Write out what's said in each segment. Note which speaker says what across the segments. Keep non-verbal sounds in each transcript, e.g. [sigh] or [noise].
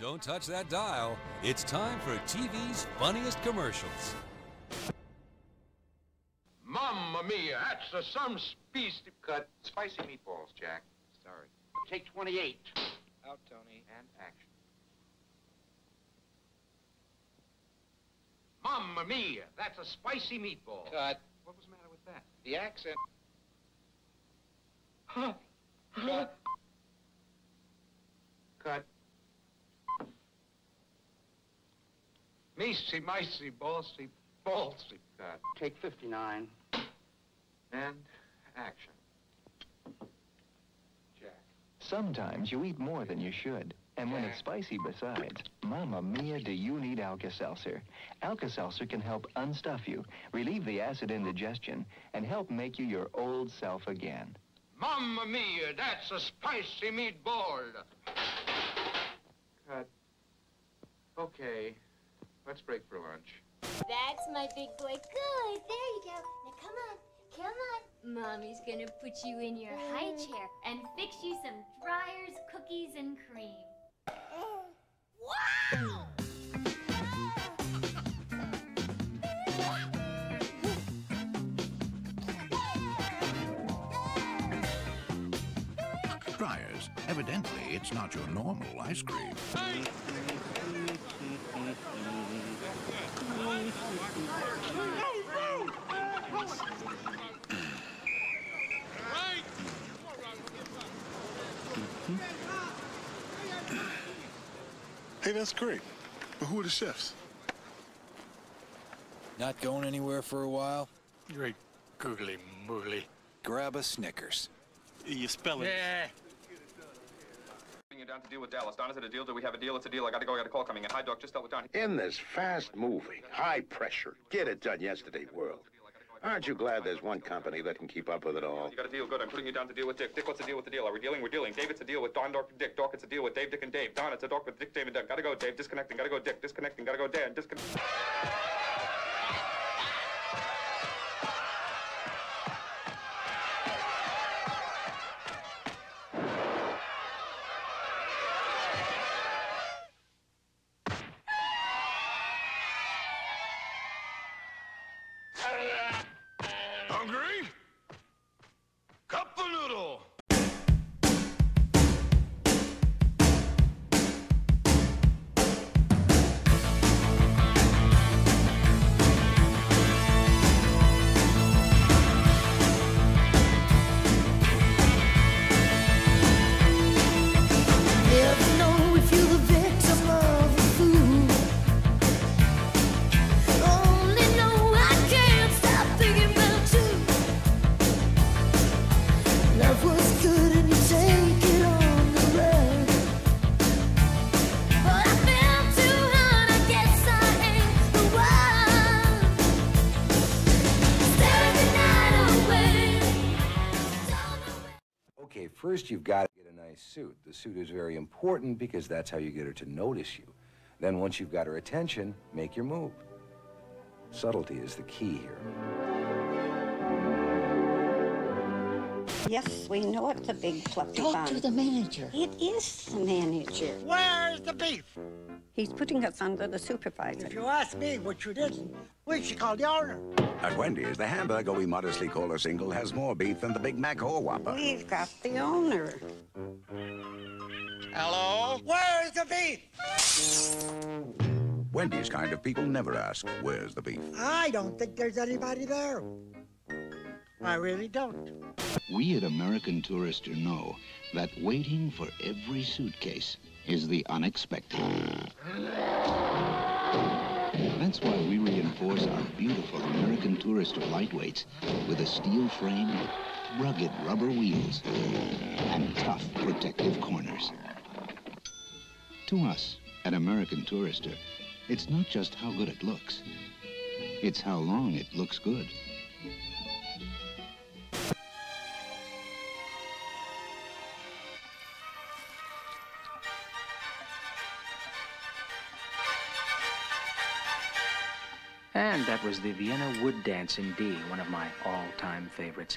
Speaker 1: Don't touch that dial. It's time for TV's funniest commercials.
Speaker 2: Mamma mia, that's a some species.
Speaker 3: Cut. Spicy meatballs, Jack. Sorry. Take 28.
Speaker 4: Out, Tony.
Speaker 3: And action.
Speaker 2: Mamma mia, that's a spicy meatball.
Speaker 4: Cut.
Speaker 3: What was the matter with that?
Speaker 4: The accent.
Speaker 3: Cut. Cut.
Speaker 2: Micey, micey, ballsy, ballsy.
Speaker 3: Cut. Take 59. And action. Jack.
Speaker 5: Sometimes you eat more than you should. And when it's spicy besides, Mamma Mia, do you need Alka-Seltzer? Alka-Seltzer can help unstuff you, relieve the acid indigestion, and help make you your old self again.
Speaker 2: Mamma mia, that's a spicy meatball.
Speaker 3: Cut. Okay. Let's break for lunch.
Speaker 6: That's my big boy. Good. There you go. Now come on. Come on. Mommy's gonna put you in your high mm. chair and fix you some Dreyer's, cookies, and cream. Wow!
Speaker 7: Dreyer's. Evidently, it's not your normal ice cream.
Speaker 8: Hey, Mm-hmm. that's great. But who are the chefs?
Speaker 9: Not going anywhere for a while?
Speaker 8: Great googly moogly.
Speaker 9: Grab a Snickers.
Speaker 8: You spell it.
Speaker 10: you down to deal with Dallas. Don, is it a deal? Do we have a deal? It's a deal. I gotta go. I got a call coming in. Hi, Doc. Just dealt with Don.
Speaker 11: In this fast-moving, high-pressure, get-it-done-yesterday world, aren't you glad there's one company that can keep up with it all?
Speaker 10: You got a deal. Good. I'm putting you down to deal with Dick. Dick, what's the deal with the deal? Are we dealing? We're dealing. Dave, it's a deal with Don, Doc, Dick. Doc, it's a deal with Dave, Dick, and Dave. Don, it's a doc with Dick, Dave, and Dick. Gotta go, Dave. Disconnecting. Gotta go, Dick. Disconnecting. Gotta go, Dan. Disconnect.
Speaker 12: Okay, first you've got to get a nice suit. The suit is very important because that's how you get her to notice you. Then once you've got her attention, make your move. Subtlety is the key here.
Speaker 13: Yes, we know it's a big fluffy
Speaker 14: Talk
Speaker 13: bun.
Speaker 14: to the manager.
Speaker 13: It is the manager.
Speaker 15: Where's the beef?
Speaker 13: He's putting us under the supervisor.
Speaker 15: If you ask me, which you didn't, we should call the owner.
Speaker 7: At Wendy's, the hamburger we modestly call a single has more beef than the Big Mac or Whopper.
Speaker 13: We've got the owner.
Speaker 15: Hello? Where's the beef?
Speaker 7: Wendy's kind of people never ask, where's the beef?
Speaker 15: I don't think there's anybody there. I really don't.
Speaker 16: We at American Tourister know that waiting for every suitcase is the unexpected. That's why we reinforce our beautiful American Tourister lightweights with a steel frame, rugged rubber wheels, and tough protective corners. To us, at American Tourister, it's not just how good it looks, it's how long it looks good.
Speaker 17: And that was the Vienna Wood Dance in D, one of my all-time favorites.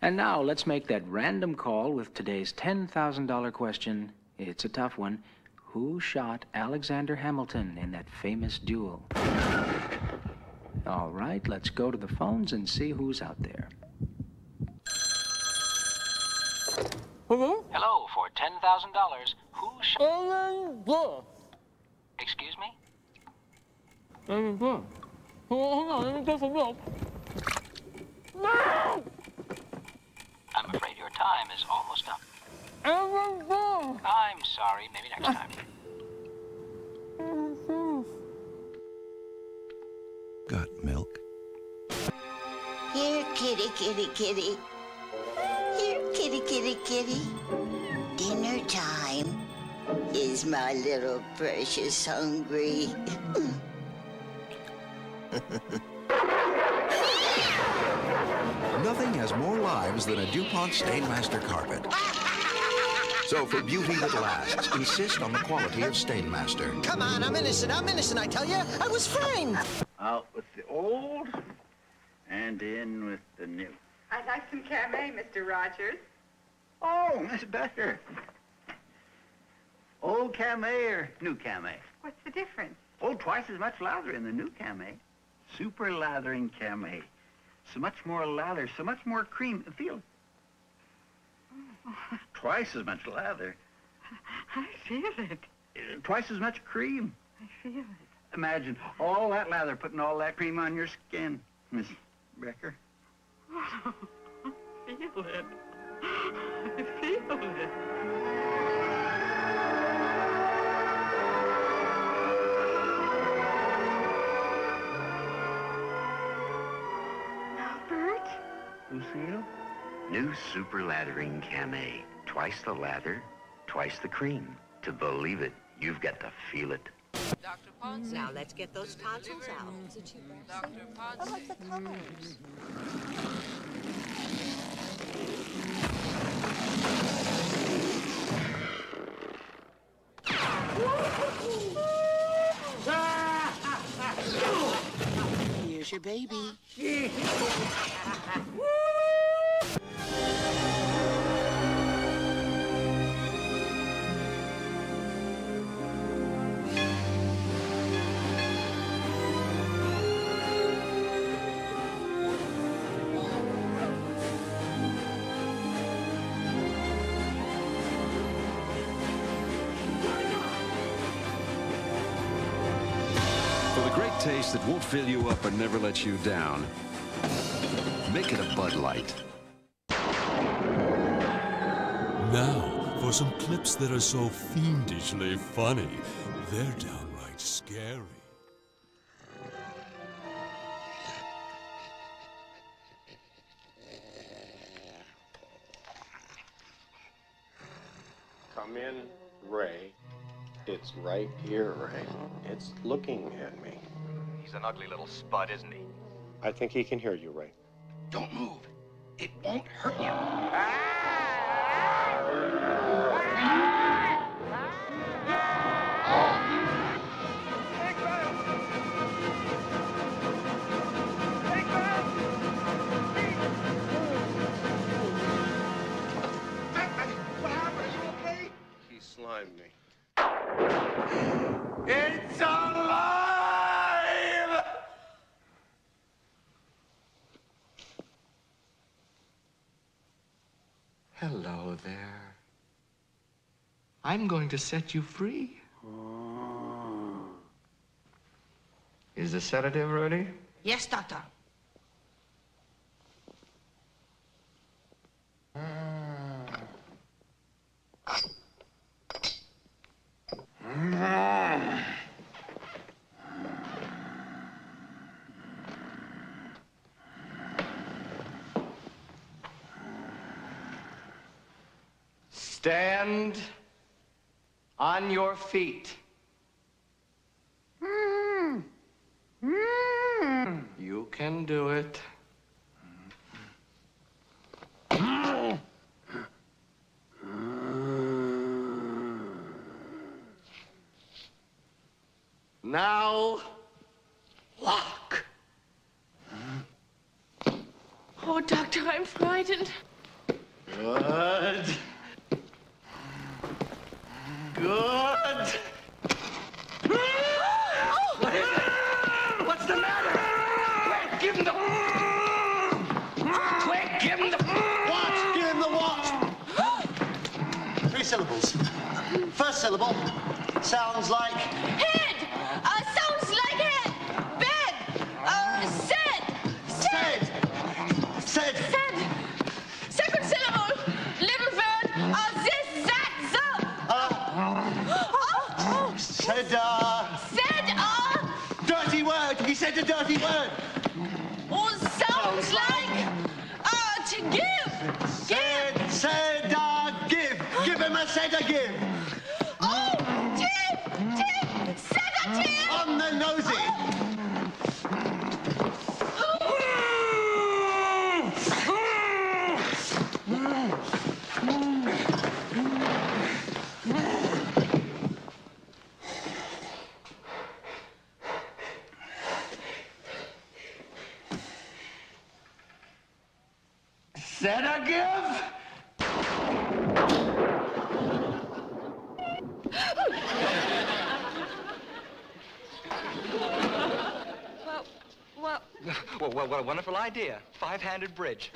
Speaker 17: And now let's make that random call with today's $10,000 question. It's a tough one. who shot Alexander Hamilton in that famous duel. All right, let's go to the phones and see who's out there. Hello, Hello, for $10,000, who shot... Excuse me? I'm afraid your time is almost up. I'm sorry, maybe next time.
Speaker 7: Got milk?
Speaker 4: Here, kitty, kitty, kitty. Here, kitty, kitty, kitty. Dinner time. Is my little precious hungry? [laughs]
Speaker 18: Nothing has more lives than a DuPont Stainmaster carpet. So for beauty that lasts, insist on the quality of Stainmaster.
Speaker 15: Come on, I'm innocent. I'm innocent, I tell you. I was framed.
Speaker 19: Out with the old and in with the new.
Speaker 20: I'd like some Camay, Mr. Rogers.
Speaker 19: Oh, Miss Becker. Old Camay or new Camay?
Speaker 20: What's the difference?
Speaker 19: Oh, twice as much lather in the new Camay. Super lathering Camay. So much more lather, so much more cream. Feel it. Twice as much lather.
Speaker 20: I feel it.
Speaker 19: Twice as much cream.
Speaker 20: I feel it.
Speaker 19: Imagine all that lather putting all that cream on your skin, Miss Becker. [laughs]
Speaker 20: I feel it. I feel it.
Speaker 19: Lucille?
Speaker 21: New super lathering Camay. Twice the lather, twice the cream. To believe it, you've got to feel it.
Speaker 22: Dr. Ponce.
Speaker 23: Now let's get those tonsils out.
Speaker 22: Dr. Ponce.
Speaker 23: I like the colors. [laughs]
Speaker 15: Here's your baby. [laughs]
Speaker 1: taste that won't fill you up and never let you down, make it a Bud Light. Now, for some clips that are so fiendishly funny, they're downright scary.
Speaker 24: Come in, Ray. It's right here, Ray. It's looking at me.
Speaker 25: He's an ugly little spud, isn't he?
Speaker 24: I think he can hear you, Ray.
Speaker 25: Don't move. It won't hurt you.
Speaker 24: What happened? Are you okay? He slimed me.
Speaker 25: It's alive!
Speaker 26: There. I'm going to set you free. Ah. Is the sedative ready?
Speaker 23: Yes, doctor. Ah.
Speaker 26: Stand on your feet. Mm-hmm. Mm-hmm. You can do it. Now, lock.
Speaker 27: Oh, Doctor, I'm frightened.
Speaker 26: Good.
Speaker 28: First syllable sounds like
Speaker 27: Head! Uh, sounds like head! Bed! Uh, said!
Speaker 28: Said! Said!
Speaker 27: Said! Second syllable! Little bird! Uh, this, that, the!
Speaker 28: Uh, said, uh,
Speaker 27: Said, uh,
Speaker 28: dirty word. He said a dirty word. Him a said a give.
Speaker 27: Oh, tip! Tip!
Speaker 28: On the nosy. Said a give.
Speaker 27: Well, well,
Speaker 25: well, well, what a wonderful idea. Five-handed bridge.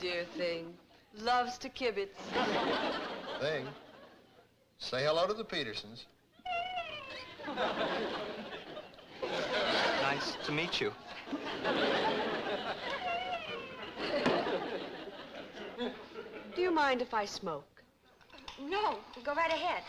Speaker 27: dear thing. Loves to kibitz.
Speaker 29: Thing. Say hello to the Petersons.
Speaker 25: Nice to meet you.
Speaker 23: Do you mind if I smoke?
Speaker 30: No, go right ahead.